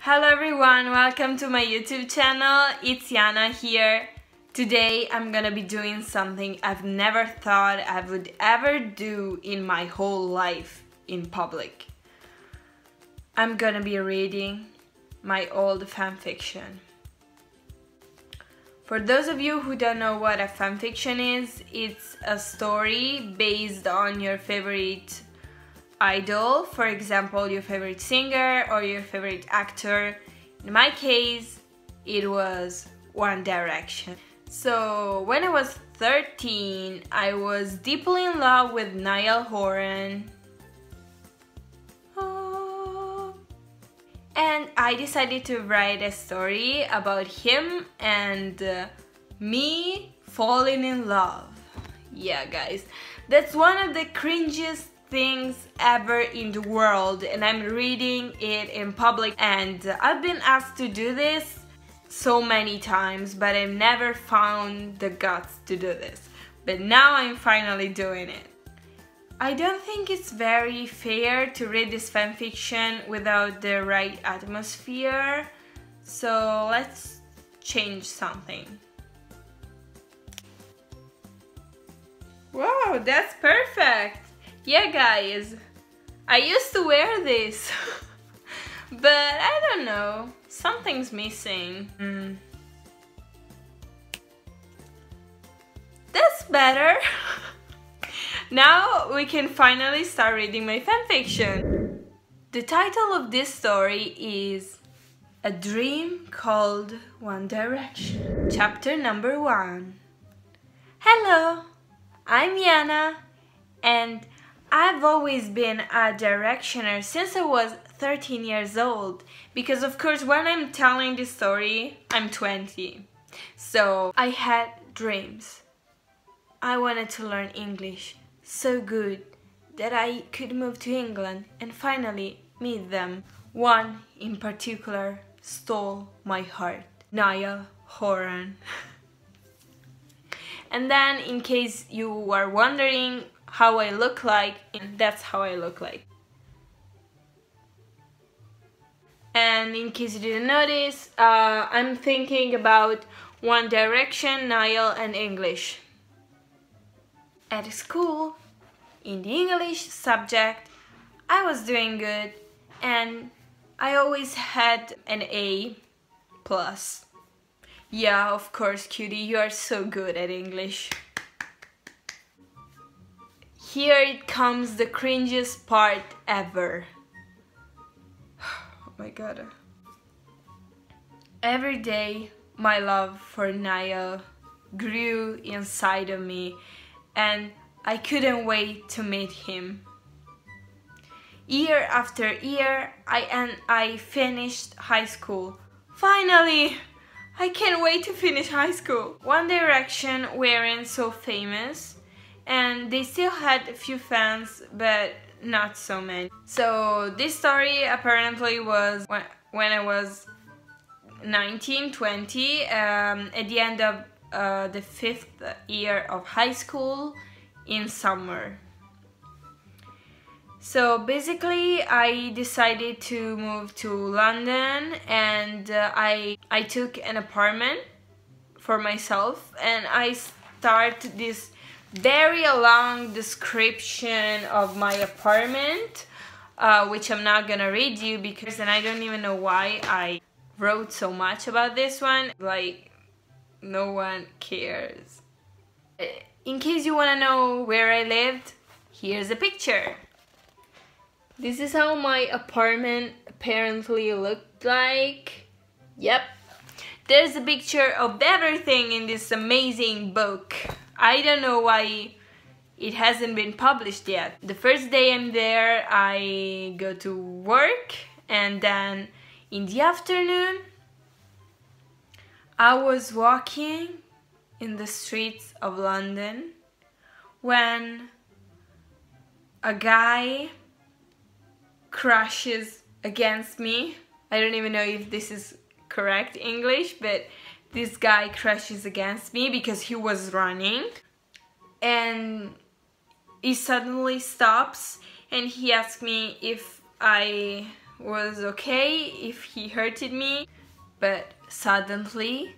Hello everyone, welcome to my YouTube channel. It's Jana here. Today I'm gonna be doing something I've never thought I would ever do in my whole life in public. I'm gonna be reading my old fanfiction. For those of you who don't know what a fanfiction is, it's a story based on your favorite idol, for example, your favorite singer or your favorite actor. In my case, it was One Direction. So when I was 13, I was deeply in love with Niall Horan. Ah. And I decided to write a story about him and uh, me falling in love. Yeah, guys, that's one of the cringiest things ever in the world and I'm reading it in public and I've been asked to do this so many times but I've never found the guts to do this but now I'm finally doing it. I don't think it's very fair to read this fanfiction without the right atmosphere so let's change something. Wow, that's perfect! Yeah guys, I used to wear this, but I don't know, something's missing. Mm. That's better. now we can finally start reading my fanfiction. The title of this story is A Dream Called One Direction. Chapter number one. Hello, I'm Jana and I've always been a directioner since I was 13 years old because of course when I'm telling this story I'm 20 so I had dreams. I wanted to learn English so good that I could move to England and finally meet them. One in particular stole my heart. Niall Horan. And then in case you are wondering how I look like and that's how I look like. And in case you didn't notice, uh, I'm thinking about One Direction, Niall and English. At school, in the English subject, I was doing good and I always had an A plus. Yeah, of course, cutie, you are so good at English. Here it comes the cringiest part ever. oh my god. Every day my love for Niall grew inside of me and I couldn't wait to meet him. Year after year, I and I finished high school. Finally! I can't wait to finish high school. One Direction weren't so famous and they still had a few fans but not so many. So this story apparently was when, I was 19, 20, um, at the end of uh, the fifth year of high school in summer. So basically I decided to move to London and uh, I, I took an apartment for myself and I start this very long description of my apartment uh, which I'm not gonna read you because and I don't even know why I wrote so much about this one. Like no one cares. In case you wanna know where I lived here's a picture. This is how my apartment apparently looked like. Yep there's a picture of everything in this amazing book I don't know why it hasn't been published yet. The first day I'm there, I go to work and then in the afternoon, I was walking in the streets of London when a guy crashes against me. I don't even know if this is correct English, but this guy crashes against me because he was running and he suddenly stops and he asks me if I was okay if he hurted me, but suddenly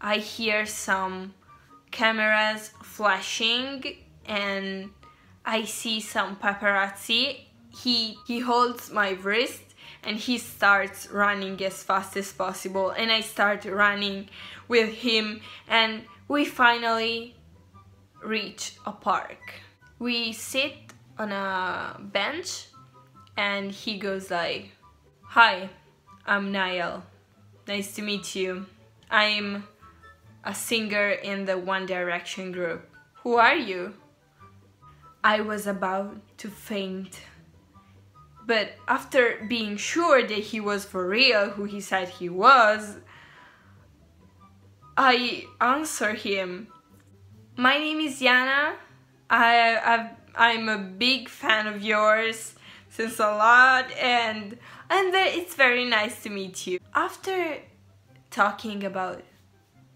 I hear some cameras flashing and I see some paparazzi. He he holds my wrist and he starts running as fast as possible and I start running with him and we finally reach a park. We sit on a bench and he goes like, Hi, I'm Niall. Nice to meet you. I'm a singer in the One Direction group. Who are you? I was about to faint. But after being sure that he was for real who he said he was, I answer him. My name is Jana. I, i am a big fan of yours since a lot and and it's very nice to meet you. After talking about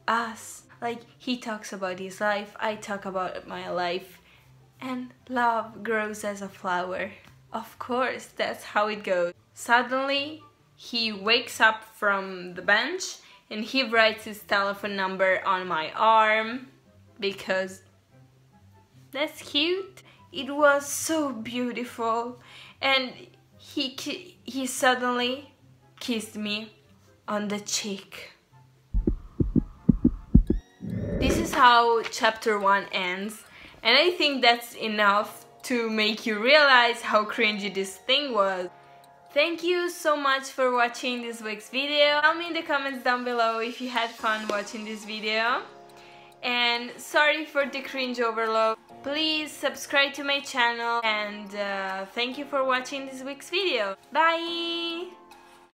us, like he talks about his life, I talk about my life and love grows as a flower. Of course, that's how it goes. Suddenly, he wakes up from the bench and he writes his telephone number on my arm because that's cute. It was so beautiful and he he suddenly kissed me on the cheek. This is how chapter 1 ends and I think that's enough to make you realize how cringy this thing was. Thank you so much for watching this week's video. Tell me in the comments down below if you had fun watching this video. And sorry for the cringe overload. Please subscribe to my channel and uh, thank you for watching this week's video. Bye!